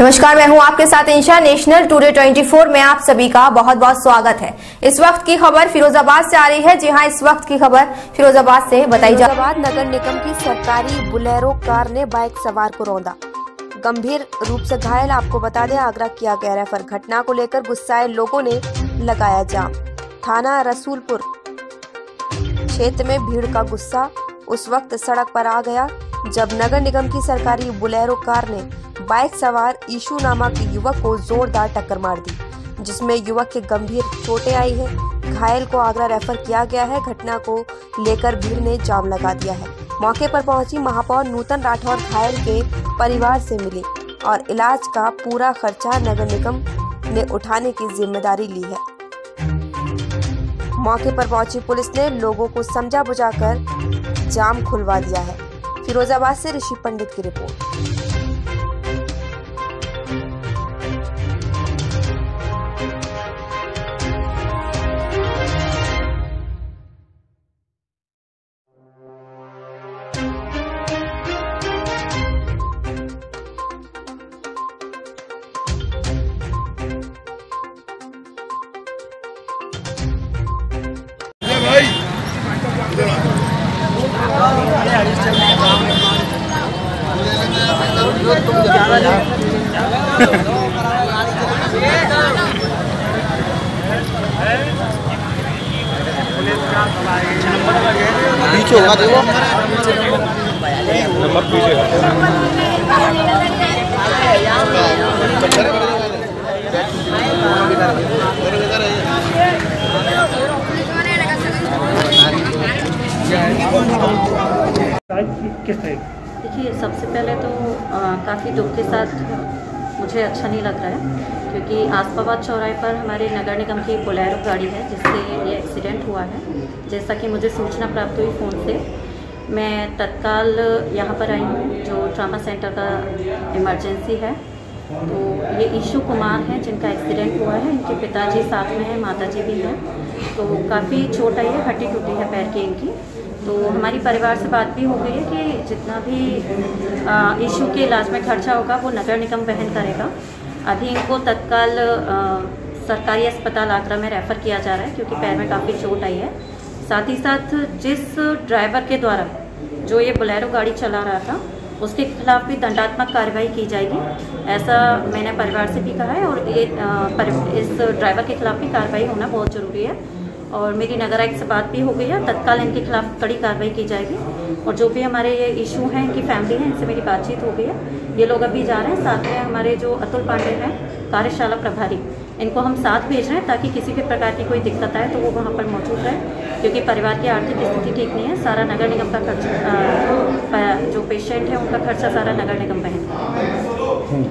नमस्कार, मैं हूँ आपके साथ इंशा नेशनल टुडे 24 में आप सभी का बहुत बहुत स्वागत है। इस वक्त की खबर फिरोजाबाद से आ रही है। जी हाँ, इस वक्त की खबर फिरोजाबाद से बताई जा फिरोजाबाद नगर निगम की सरकारी बुलेरो कार ने बाइक सवार को रौंदा। गंभीर रूप से घायल, आपको बता दें, आगरा किया गया रेफर। घटना को लेकर गुस्साए लोगों ने लगाया जाम। थाना रसूलपुर क्षेत्र में भीड़ का गुस्सा उस वक्त सड़क पर आ गया, जब नगर निगम की सरकारी बुलेरो कार ने बाइक सवार ईशु नामक युवक को जोरदार टक्कर मार दी, जिसमें युवक के गंभीर चोटें आई हैं। घायल को आगरा रेफर किया गया है। घटना को लेकर भीड़ ने जाम लगा दिया है। मौके पर पहुँची महापौर नूतन राठौर घायल के परिवार से मिली और इलाज का पूरा खर्चा नगर निगम ने उठाने की ज़िम्मेदारी ली है। मौके पर पहुँची पुलिस ने लोगों को समझा बुझाकर जाम खुलवा दिया है। फिरोजाबाद से ऋषि पंडित की रिपोर्ट। पीछे होगा देखो। नंबर पीछे किस तरह? देखिए, सबसे पहले तो काफ़ी दुख के साथ मुझे अच्छा नहीं लग रहा है, क्योंकि आसपाबाद चौराहे पर हमारे नगर निगम की बोलेरो गाड़ी है, जिससे ये एक्सीडेंट हुआ है। जैसा कि मुझे सूचना प्राप्त हुई फ़ोन से, मैं तत्काल यहाँ पर आई हूँ, जो ट्रामा सेंटर का इमरजेंसी है। तो ये ईशु कुमार हैं, जिनका एक्सीडेंट हुआ है, इनके पिताजी साथ में हैं, माताजी भी हैं। तो काफ़ी चोट आई है हड्डी टूटी है पैर की इनकी। तो हमारी परिवार से बात भी हो गई है कि जितना भी इशू के इलाज में खर्चा होगा, वो नगर निगम वहन करेगा। अभी इनको तत्काल सरकारी अस्पताल आगरा में रेफ़र किया जा रहा है, क्योंकि पैर में काफ़ी चोट आई है। साथ ही साथ जिस ड्राइवर के द्वारा जो ये बोलेरो गाड़ी चला रहा था, उसके खिलाफ भी दंडात्मक कार्रवाई की जाएगी, ऐसा मैंने परिवार से भी कहा है और ये इस ड्राइवर के खिलाफ भी कार्रवाई होना बहुत ज़रूरी है। और मेरी नगर आयुक्त से बात भी हो गई है। तत्काल इनके खिलाफ कड़ी कार्रवाई की जाएगी। और जो भी हमारे ये इशू हैं, इनकी फैमिली है, इनसे मेरी बातचीत हो गई है। ये लोग अभी जा रहे हैं। साथ में हमारे जो अतुल पांडे हैं, कार्यशाला प्रभारी, इनको हम साथ भेज रहे हैं ताकि किसी भी प्रकार की कोई दिक्कत आए तो वो वहाँ पर मौजूद रहे, क्योंकि परिवार की आर्थिक स्थिति ठीक नहीं है। सारा नगर निगम का खर्चा जो पेशेंट है, उनका खर्चा सारा नगर निगम वहन